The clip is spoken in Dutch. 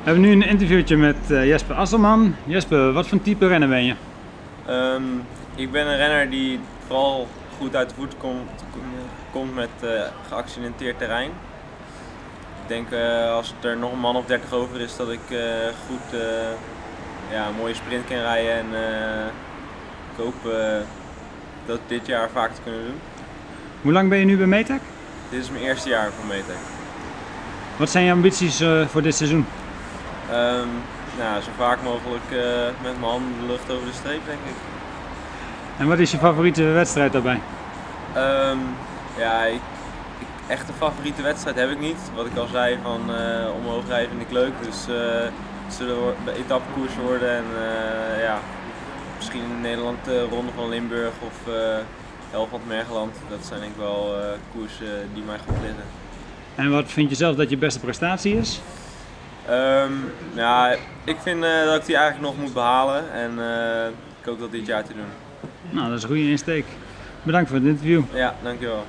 We hebben nu een interviewtje met uh, Jesper Asselman. Jesper, wat voor type renner ben je? Um, ik ben een renner die vooral goed uit de voet komt, komt met uh, geaccidenteerd terrein. Ik denk uh, als er nog een man of 30 over is dat ik goed ja, een mooie sprint kan rijden en ik hoop dat dit jaar vaak te kunnen doen. Hoe lang ben je nu bij Metec? Dit is mijn eerste jaar voor Metec. Wat zijn je ambities voor dit seizoen? Um, nou, zo vaak mogelijk uh, met mijn handen de lucht over de streep, denk ik. En wat is je favoriete wedstrijd daarbij? Um, ja, ik, ik, echt een favoriete wedstrijd heb ik niet. Wat ik al zei, van uh, omhoog rijden vind ik leuk. Dus uh, het zullen etappekoersen worden. En ja, misschien in Nederland de Ronde van Limburg of Helfand Mergeland. Dat zijn denk ik wel koersen die mij goed liggen. En wat vind je zelf dat je beste prestatie is? Um, ja, ik vind uh, dat ik die eigenlijk nog moet behalen en uh, ik hoop dat dit jaar te doen. Nou, dat is een goede insteek. Bedankt voor het interview. Ja, dankjewel.